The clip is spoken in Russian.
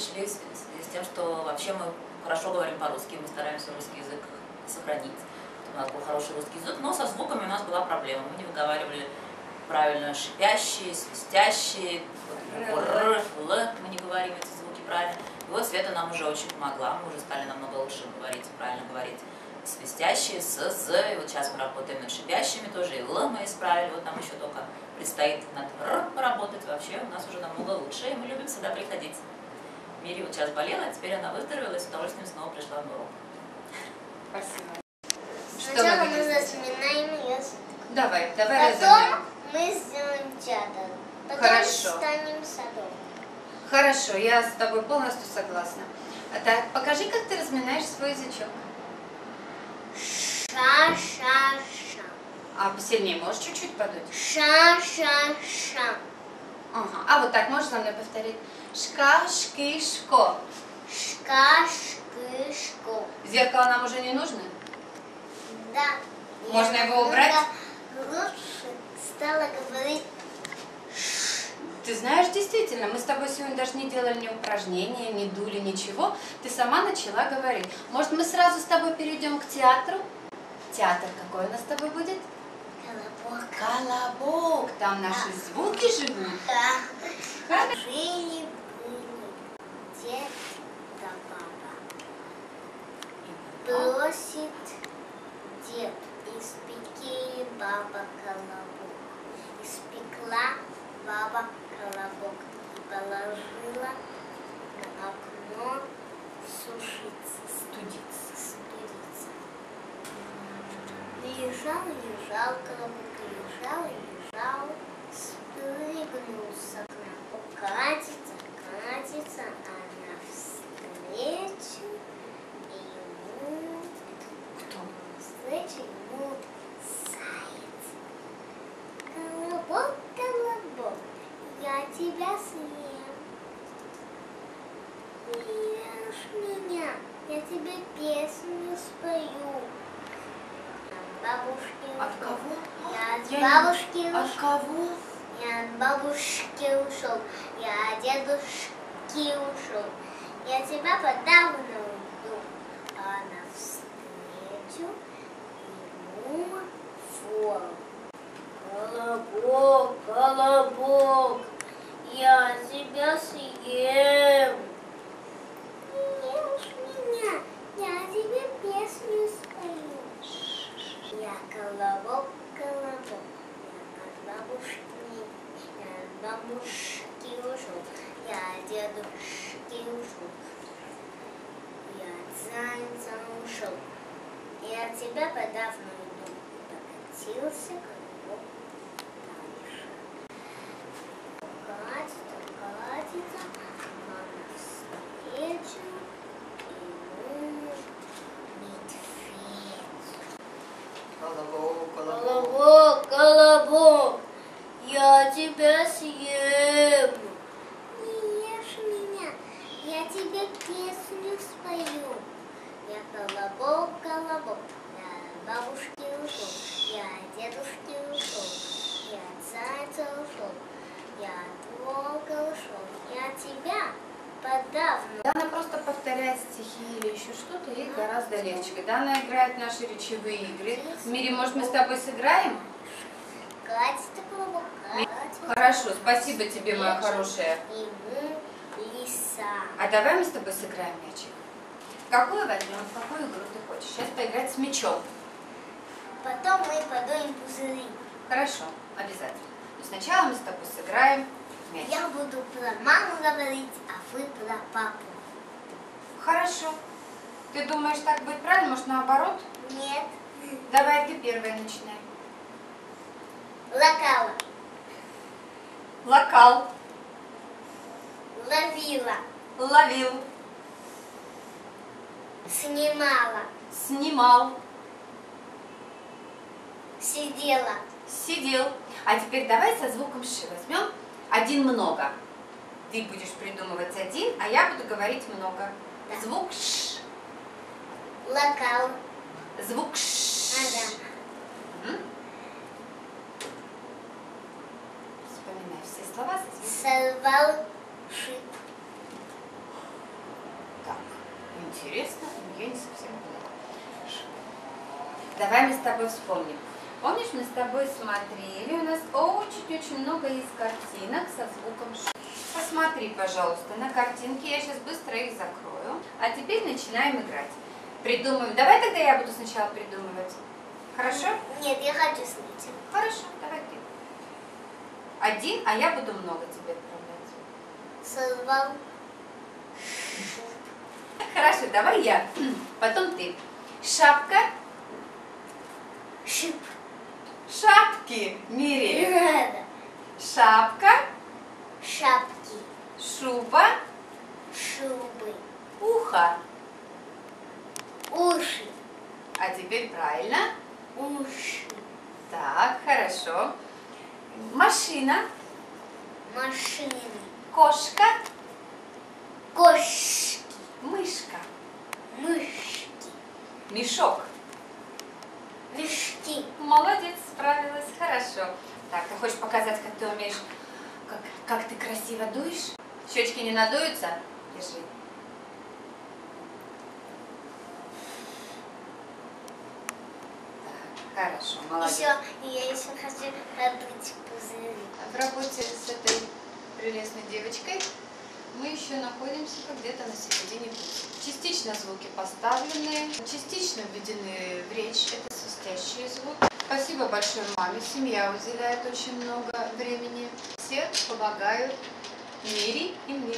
пришли с, с тем, что вообще мы хорошо говорим по-русски, мы стараемся русский язык сохранить. У нас был хороший русский язык, но со звуками у нас была проблема. Мы не выговаривали правильно шипящие, свистящие, р, л, мы не говорим эти звуки правильно. И вот Света нам уже очень помогла, мы уже стали намного лучше говорить, правильно говорить свистящие, с, з, и вот сейчас мы работаем над шипящими тоже, и л мы исправили, вот нам еще только предстоит над р поработать, вообще у нас уже намного лучше, и мы любим сюда приходить. Мири вот сейчас болела, а теперь она выздоровела и с удовольствием снова пришла на урок. Спасибо. Что Сначала мы запоминаем язык. Давай, давай Потом разобьем. мы сделаем театр. Потом Хорошо. станем садом. Хорошо, я с тобой полностью согласна. Так, покажи, как ты разминаешь свой язычок. Ша-ша-ша. А посильнее можешь чуть-чуть подуть? Ша-ша-ша. Ага. А вот так можешь за мной повторить? Шка, шки, шко. Шка-шкышко. Зеркало нам уже не нужно? Да. Можно Я его убрать? Лучше стала говорить Ты знаешь, действительно, мы с тобой сегодня даже не делали ни упражнения, ни дули, ничего. Ты сама начала говорить. Может, мы сразу с тобой перейдем к театру? Театр какой у нас с тобой будет? Колобок. Колобок. Там наши звуки живут. Да. Хорошо. Жили-были дед да баба. Бросит дед из пеки баба колобок. Испекла баба колобок и положила на окно сушиться, Студиться. студиться. Лежал, лежал колобок, лежал, лежал, спрыгнул с окна. Катится, катится, а навстречу ему Кто? Встреча ему заяц. Колобок, колобок, я тебя съем. Ешь меня, я тебе песню спою. От бабушки От кого? Я от Я не- бабушки От ушел. кого? Я от бабушки ушел, я от дедушки ушел. Я тебя подавно уйду, а навстречу ему фол. Колобок, колобок, я тебя съем. Не ешь меня, я тебе песню спою. Я колобок, колобок, я от бабушки, я от бабушки ушел, я от дедушки ушел, я от зайца ушел, и от тебя подавно иду, покатился колобок дальше. Катится, катится, а навстречу ему медведь. Колобок, Колобок, колобок, я тебя съем. Не ешь меня, я тебе песню спою. Я колобок, колобок, я от бабушки ушел, я от дедушки ушел, я от зайца ушел, я от волка ушел, я от тебя подавно. Она просто повторяет стихи или еще что-то, ей гораздо легче. Когда она играет в наши речевые игры. Мири, может, мы с тобой сыграем? Хорошо, спасибо тебе, моя хорошая. А давай мы с тобой сыграем мячик. Какую возьмем? Какую игру ты хочешь? Сейчас поиграть с мячом. Потом мы подуем пузыри. Хорошо, обязательно. Но сначала мы с тобой сыграем в мяч. Я буду про маму говорить, а вы про папу. Хорошо. Ты думаешь, так будет правильно? Может, наоборот? Нет. Давай ты первая начинай. Локала. Локал. Ловила. Ловил. Снимала. Снимал. Сидела. Сидел. А теперь давай со звуком «ш» возьмем один много. Ты будешь придумывать один, а я буду говорить много. Да. Звук «ш». Локал. Звук «ш». Ага. Вспоминай все слова со звуком. Сорвал шип. Интересно, но я не совсем поняла. Давай мы с тобой вспомним. Помнишь, мы с тобой смотрели, у нас очень-очень много есть картинок со звуком Ш. Посмотри, пожалуйста, на картинки, я сейчас быстро их закрою. А теперь начинаем играть. Придумаем. Давай тогда я буду сначала придумывать. Хорошо? Нет, я хочу сначала. Хорошо, давай ты. Один, а я буду много тебе отправлять. Созвал. Хорошо, давай я. Потом ты. Шапка. Шип. Шапки. Мири. Шапка. Шапки. Шуба. Шубы. Ухо. Уши. А теперь правильно. Уши. Так, хорошо. Машина. Машины. Кошка. Кошки. Мышка. Мышки. Мешок. Мешки. Молодец, справилась. Хорошо. Так, ты хочешь показать, как ты умеешь, как, как ты красиво дуешь? Щечки не надуются? Держи. Так, хорошо, молодец. Еще, я еще хочу надуть пузыри. В работе с этой прелестной девочкой мы еще находимся где-то на середине пути. Частично звуки поставлены, частично введены в речь, это свистящие звуки. Спасибо большое маме, семья уделяет очень много времени. Все помогают Мире и мне.